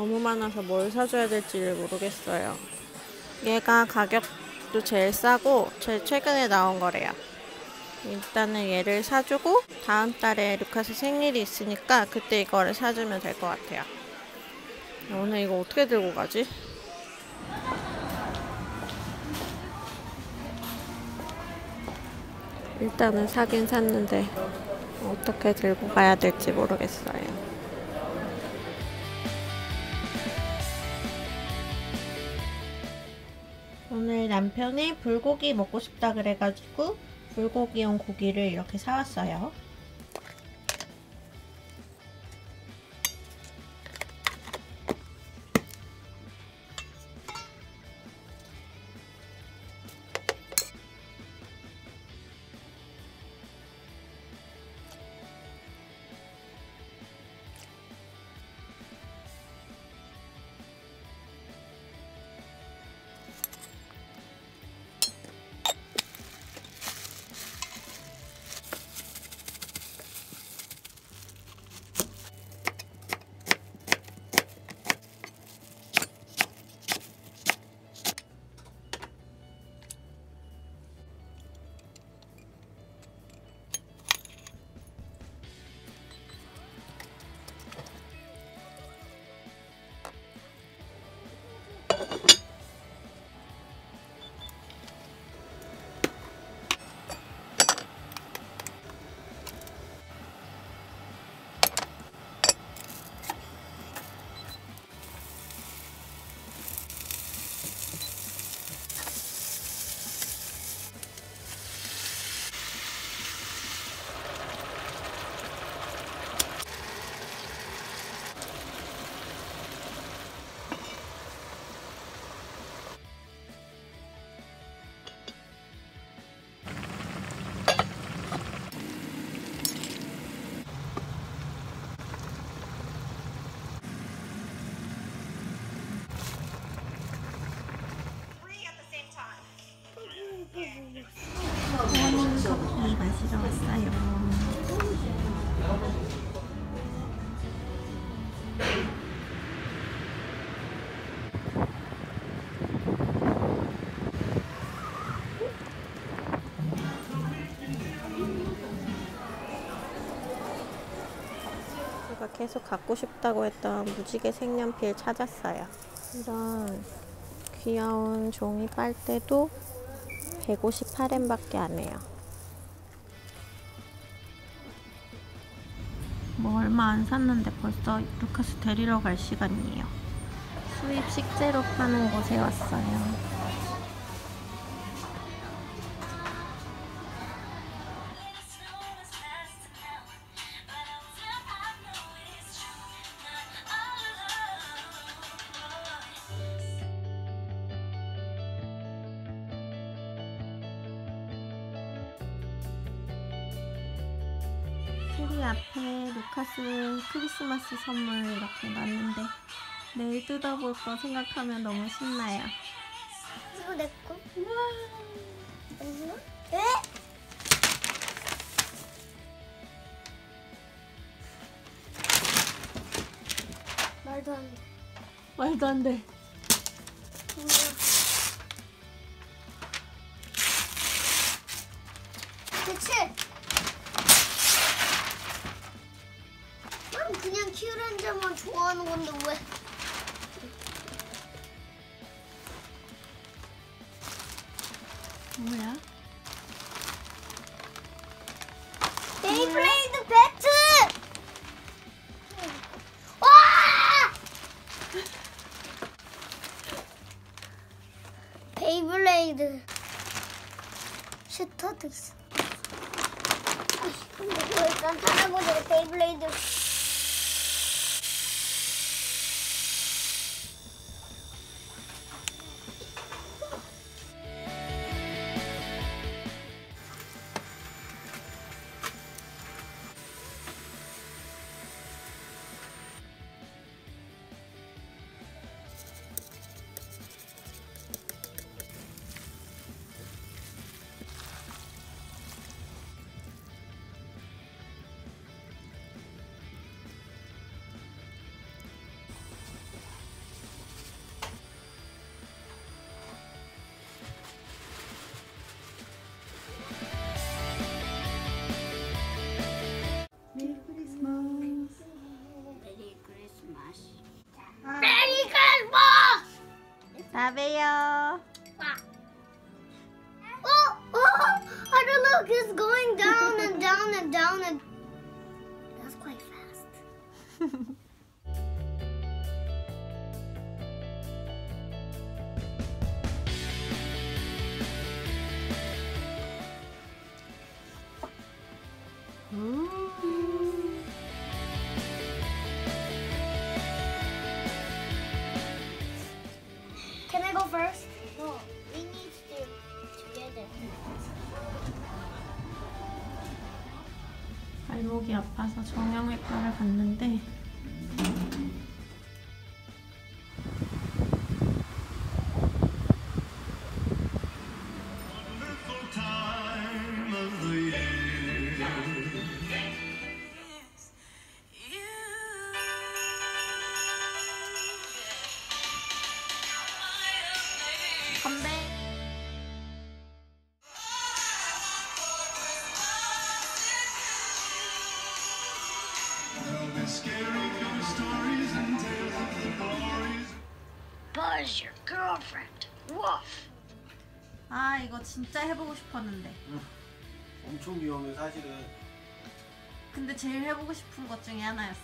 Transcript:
너무 많아서 뭘 사줘야 될지를 모르겠어요. 얘가 가격도 제일 싸고 제일 최근에 나온 거래요. 일단은 얘를 사주고 다음 달에 루카스 생일이 있으니까 그때 이거를 사주면 될 것 같아요. 오늘 이거 어떻게 들고 가지? 일단은 사긴 샀는데 어떻게 들고 가야 될지 모르겠어요. 오늘 남편이 불고기 먹고 싶다 그래가지고 불고기용 고기를 이렇게 사왔어요. 계속 갖고 싶다고 했던 무지개 색연필 찾았어요. 이런 귀여운 종이 빨대도 158엔밖에 안 해요. 뭐 얼마 안 샀는데 벌써 루카스 데리러 갈 시간이에요. 수입 식재료 파는 곳에 왔어요. 트리 앞에 루카스 크리스마스 선물 이렇게 놨는데 내일 뜯어볼 거 생각하면 너무 신나요. 이거 내 거. 우와. 아니야? 에? 말도 안 돼. 말도 안 돼. 그치? 큐렌즈만 좋아하는 건데 왜? 뭐야? 베이블레이드 배트! 와! 베이블레이드 슈터도 있어. 근데 이거 일단 찾아보자. 베이블레이드. 이따 봬요. Oh, oh, I don't know, it's going down and down and down and. That's quite fast. Can 발목이 아파서 정형외과를 갔는데 Buzz, your girlfriend. Woof. 아 이거 진짜 해보고 싶었는데. 엄청 위험해 사실은 근데 제일 해보고 싶은 것 중에 하나였어.